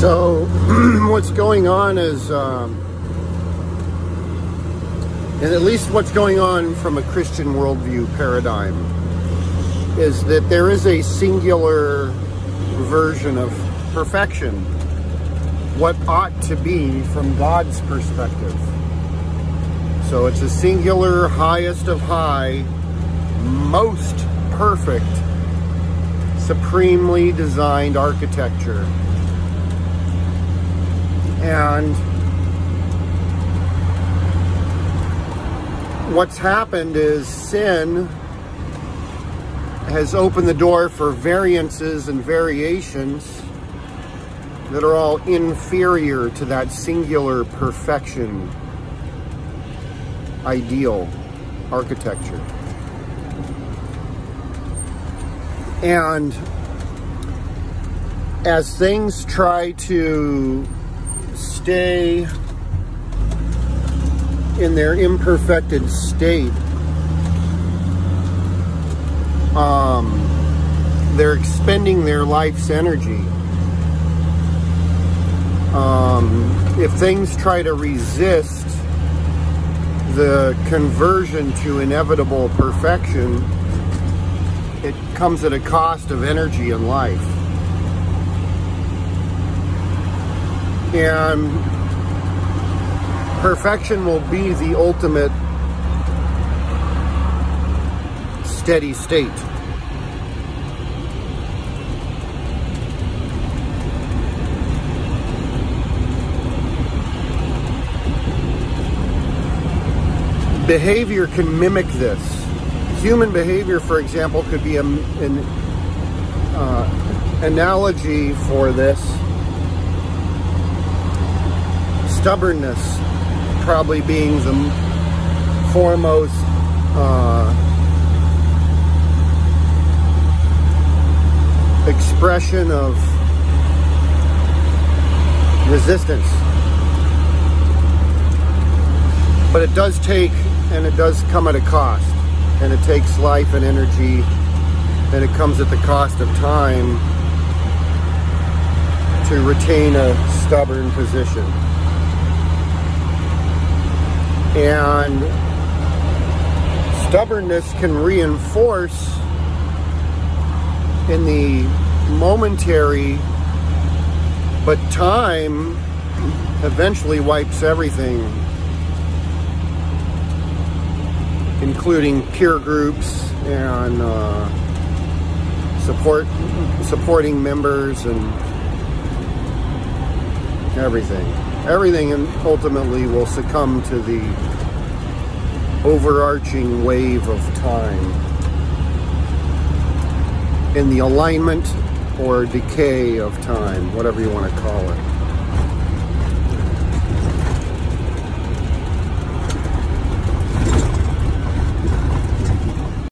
So, what's going on is, um, and at least what's going on from a Christian worldview paradigm, is that there is a singular version of perfection, what ought to be from God's perspective. So it's a singular, highest of high, most perfect, supremely designed architecture and what's happened is sin has opened the door for variances and variations that are all inferior to that singular perfection ideal architecture. And as things try to stay in their imperfected state, um, they're expending their life's energy. Um, if things try to resist the conversion to inevitable perfection, it comes at a cost of energy and life. And perfection will be the ultimate steady state. Behavior can mimic this. Human behavior, for example, could be a, an uh, analogy for this stubbornness probably being the foremost uh, expression of resistance. But it does take, and it does come at a cost. And it takes life and energy, and it comes at the cost of time to retain a stubborn position. And stubbornness can reinforce in the momentary, but time eventually wipes everything, including peer groups and uh, support supporting members and everything everything ultimately will succumb to the overarching wave of time in the alignment or decay of time, whatever you want to call it.